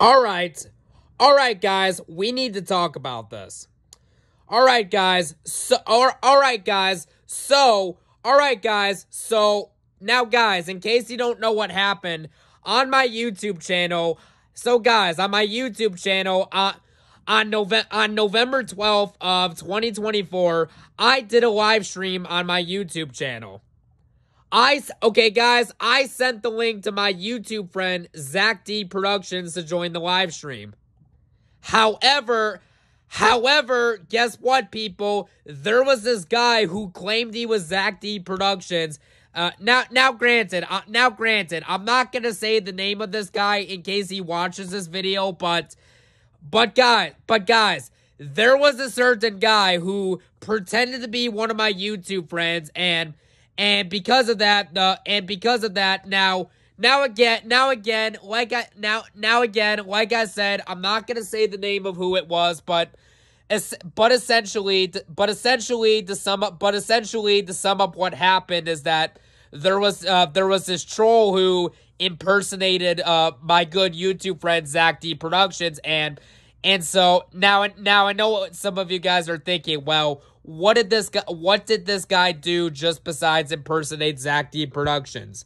All right. All right, guys. We need to talk about this. All right, guys. So, all right, guys. So, all right, guys. So, now, guys, in case you don't know what happened on my YouTube channel, so, guys, on my YouTube channel, uh, on November on November 12th of 2024, I did a live stream on my YouTube channel. I okay, guys. I sent the link to my YouTube friend Zach D Productions to join the live stream. However, however, guess what, people? There was this guy who claimed he was Zach D Productions. Uh, now, now, granted, uh, now, granted, I'm not gonna say the name of this guy in case he watches this video, but, but guys, but guys, there was a certain guy who pretended to be one of my YouTube friends and and because of that, the and because of that, now now again, now again, like I now now again, like I said, I'm not gonna say the name of who it was, but but essentially, but essentially to sum up, but essentially to sum up what happened is that there was uh, there was this troll who impersonated uh, my good YouTube friend Zach D Productions, and and so now and now I know what some of you guys are thinking. Well, what did this guy what did this guy do just besides impersonate Zach D Productions?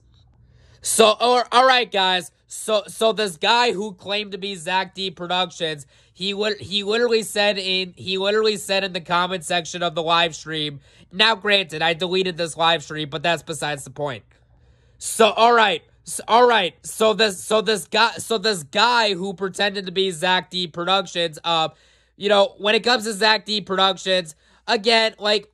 So or, all right guys, so so this guy who claimed to be Zach D Productions, he would he literally said in he literally said in the comment section of the live stream. Now granted, I deleted this live stream, but that's besides the point. So all right. So, all right, so this so this guy so this guy who pretended to be Zach D Productions, uh, you know, when it comes to Zach D Productions, again, like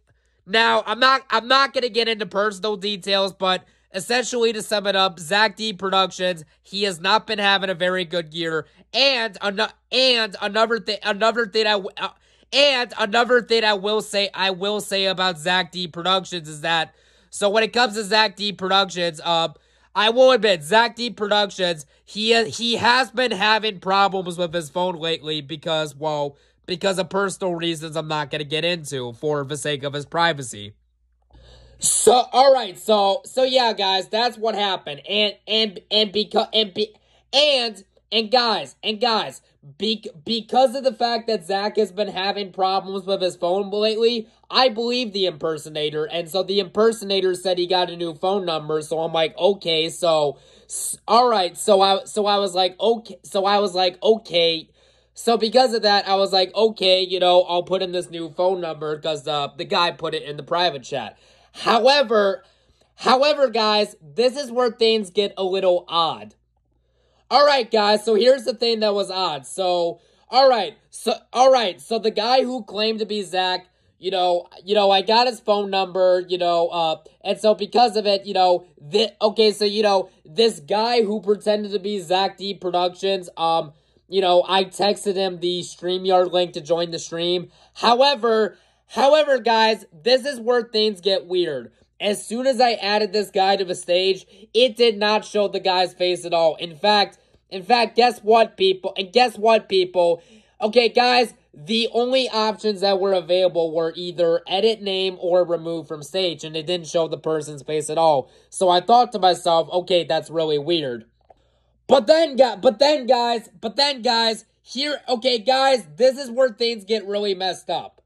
now I'm not I'm not gonna get into personal details, but essentially to sum it up, Zach D Productions, he has not been having a very good year. And an- and another thing another thing I uh, and another thing I will say I will say about Zach D Productions is that so when it comes to Zach D Productions, um. I will admit, Zach D Productions, he he has been having problems with his phone lately because, well, because of personal reasons I'm not going to get into for the sake of his privacy. So, all right, so so yeah, guys, that's what happened, and and and because and be, and and guys and guys, be, because of the fact that Zach has been having problems with his phone lately, I believe the impersonator, and so the impersonator said he got a new phone number. So I'm like, okay, so all right, so I so I was like, okay, so I was like, okay, so because of that, I was like, okay, you know, I'll put in this new phone number because uh, the guy put it in the private chat. However, however, guys, this is where things get a little odd. All right, guys, so here's the thing that was odd. So, all right, so all right, so the guy who claimed to be Zach, you know, you know, I got his phone number, you know, uh, and so because of it, you know, this, okay, so you know, this guy who pretended to be Zach D Productions, um, you know, I texted him the StreamYard link to join the stream. However, however, guys, this is where things get weird. As soon as I added this guy to the stage, it did not show the guy's face at all. In fact, in fact, guess what, people? And guess what, people? Okay, guys, the only options that were available were either edit name or remove from stage, and it didn't show the person's face at all. So I thought to myself, okay, that's really weird. But then, but then, guys, but then, guys, here, okay, guys, this is where things get really messed up.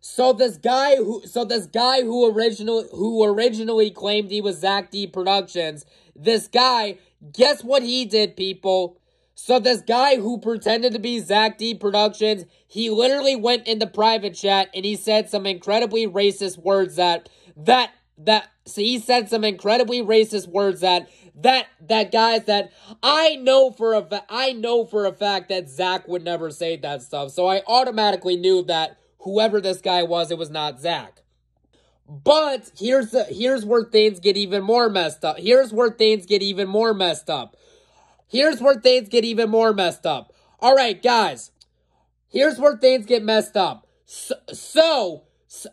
So this guy who, so this guy who originally, who originally claimed he was Zach D Productions, this guy, guess what he did, people? So this guy who pretended to be Zach D Productions, he literally went in the private chat and he said some incredibly racist words that, that, that, so he said some incredibly racist words that that that guys that I know for a fa- I know for a fact that Zach would never say that stuff. So I automatically knew that whoever this guy was, it was not Zach. But here's the here's where things get even more messed up. Here's where things get even more messed up. Here's where things get even more messed up. All right, guys. Here's where things get messed up. So, so,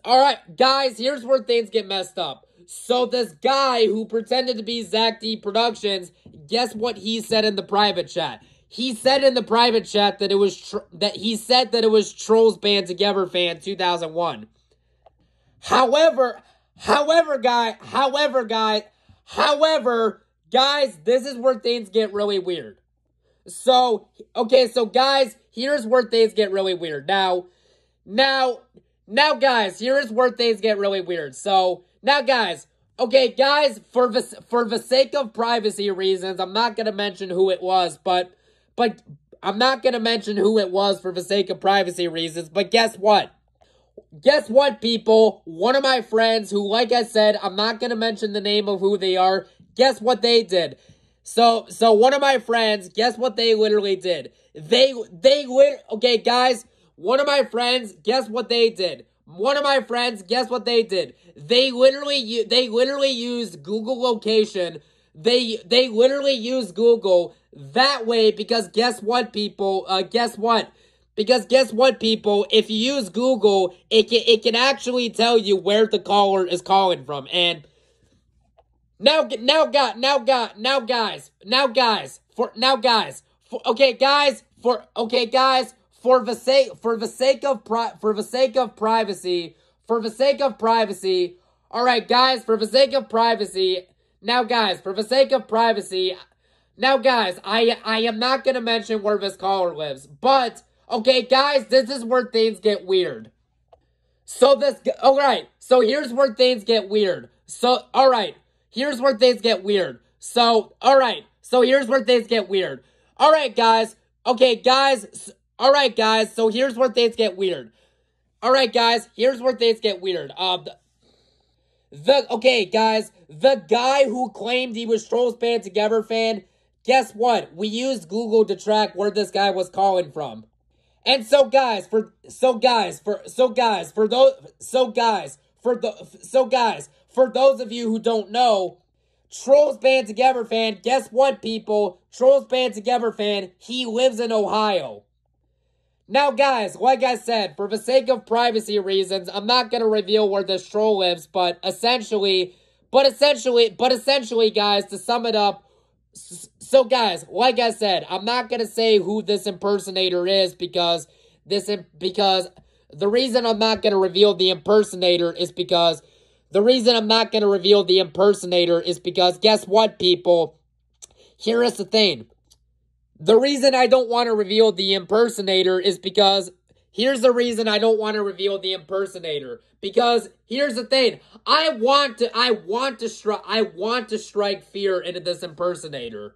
all right, guys, here's where things get messed up. So this guy who pretended to be Zach D Productions, guess what he said in the private chat? He said in the private chat that it was that he said that it was Trolls Band Together fan 2001. However, however, guy, however, guy, however, guys, this is where things get really weird. so, okay, so guys, here's where things get really weird. Now, now, now, guys, here's where things get really weird. So, now, guys, okay, guys, for the, for the sake of privacy reasons, I'm not going to mention who it was, but, but, I'm not going to mention who it was for the sake of privacy reasons, but guess what? Guess what, people? One of my friends who, like I said, I'm not going to mention the name of who they are. Guess what they did? So, so one of my friends, guess what they literally did? They, they lit, okay, guys, one of my friends, guess what they did? One of my friends, guess what they did? They literally, they literally used Google location. They, they literally used Google that way because guess what, people? Uh, guess what? Because guess what, people? If you use Google, it can, it can actually tell you where the caller is calling from. And now, now, got, now, got, now, guys, now, guys, for now, guys, for, okay, guys, for okay, guys, for the sake, for the sake of pri- for the sake of privacy, for the sake of privacy. All right, guys, for the sake of privacy. Now, guys, for the sake of privacy, now, guys, I I am not gonna mention where this caller lives, but okay, guys, this is where things get weird. So this, all right. So here's where things get weird. So all right, here's where things get weird. So all right. So here's where things get weird. All right, guys. Okay, guys. All right, guys. So here's where things get weird. All right, guys. Here's where things get weird. Um. The okay, guys, the guy who claimed he was Trolls Band Together fan Guess what? We used Google to track where this guy was calling from. And so guys, for so guys, for so guys, for those so guys, for the so guys, for those of you who don't know, Trolls Band Together fan, guess what people? Trolls Band Together fan, he lives in Ohio. Now guys, like I said, for the sake of privacy reasons, I'm not going to reveal where this troll lives, but essentially, but essentially, but essentially guys, to sum it up, so guys, like I said, I'm not going to say who this impersonator is because this because the reason I'm not to reveal the impersonator is because the reason I'm not going to reveal the impersonator is because guess what people? Here is the thing. The reason I don't want to reveal the impersonator is because Here's the reason I don't want to reveal the impersonator. Because here's the thing. I want to I want to strike I want to strike fear into this impersonator.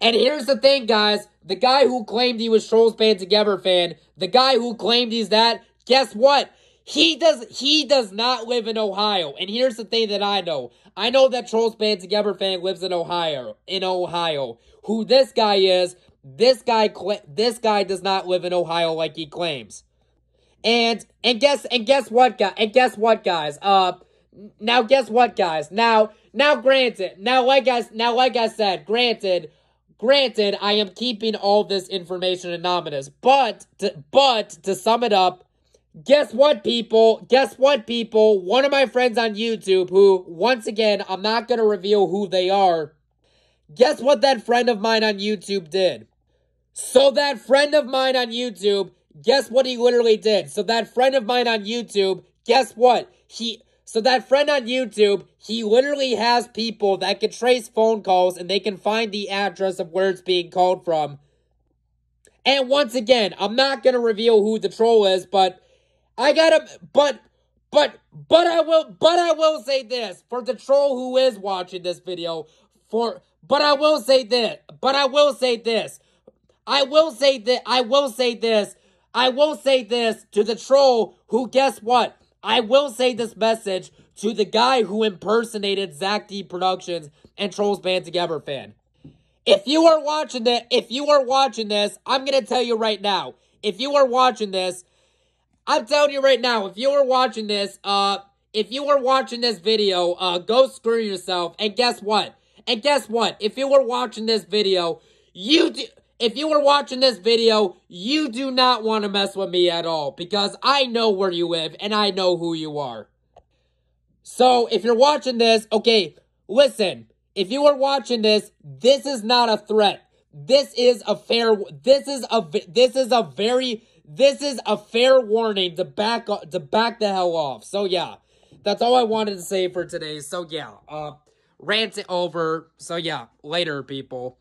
And here's the thing, guys. The guy who claimed he was Trolls Band Together fan, the guy who claimed he's that, guess what? He does he does not live in Ohio. And here's the thing that I know. I know that Trolls Band Together fan lives in Ohio. In Ohio. Who this guy is, this guy this guy does not live in Ohio like he claims. And and guess and guess what guy and guess what guys? Uh now guess what guys? Now now granted, now like I now like I said, granted Granted, I am keeping all this information anonymous, but to, but to sum it up, guess what, people? Guess what, people? One of my friends on YouTube, who once again I'm not gonna reveal who they are. Guess what that friend of mine on YouTube did? So that friend of mine on YouTube, guess what he literally did? So that friend of mine on YouTube, guess what? He so that friend on YouTube, he literally has people that can trace phone calls and they can find the address of where it's being called from. And once again, I'm not gonna reveal who the troll is, but I gotta but but but I will but I will say this for the troll who is watching this video for but I will say this but I will say this I will say that I will say this. I will say this to the troll who guess what? I will say this message to the guy who impersonated Zach D Productions and Trolls Band Together fan. If you are watching this, if you are watching this, I'm gonna tell you right now. If you are watching this, I'm telling you right now, if you were watching this, uh, if you were watching this video, uh, go screw yourself. And guess what? And guess what? If you were watching this video, you do if you were watching this video, you do not want to mess with me at all because I know where you live and I know who you are. So if you're watching this, okay, listen, if you are watching this, this is not a threat. This is a fair, this is a, this is a very, this is a fair warning to back, to back the hell off. So yeah, that's all I wanted to say for today. So yeah, uh, rant it over. So yeah, later people.